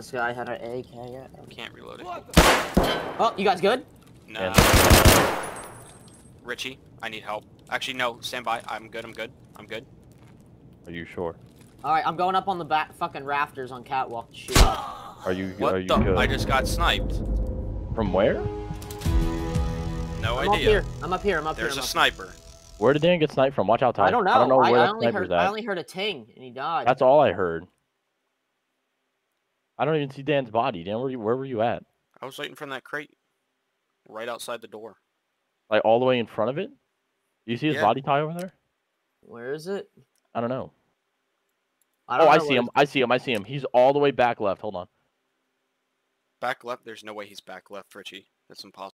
This guy had an AK. Yeah. I can't reload it. Oh, you guys good? No. Richie, I need help. Actually, no. Stand by. I'm good. I'm good. I'm good. Are you sure? All right, I'm going up on the back fucking rafters on catwalk to shoot. Are you What are you the? good? I just got sniped. From where? No I'm up here. I'm up here. I'm up There's here. a I'm up sniper. Where did Dan get sniped from? Watch out, Ty. I don't know. I don't know where I that only sniper's heard. I only heard a ting, and he died. That's all I heard. I don't even see Dan's body. Dan, where, you, where were you at? I was waiting from that crate. Right outside the door. Like all the way in front of it? You see his Yeah. body Ty over there? Where is it? I don't know. I oh, don't I know see him. I see him. I see him. He's all the way back left. Hold on. Back left. There's no way he's back left, Richie. That's impossible.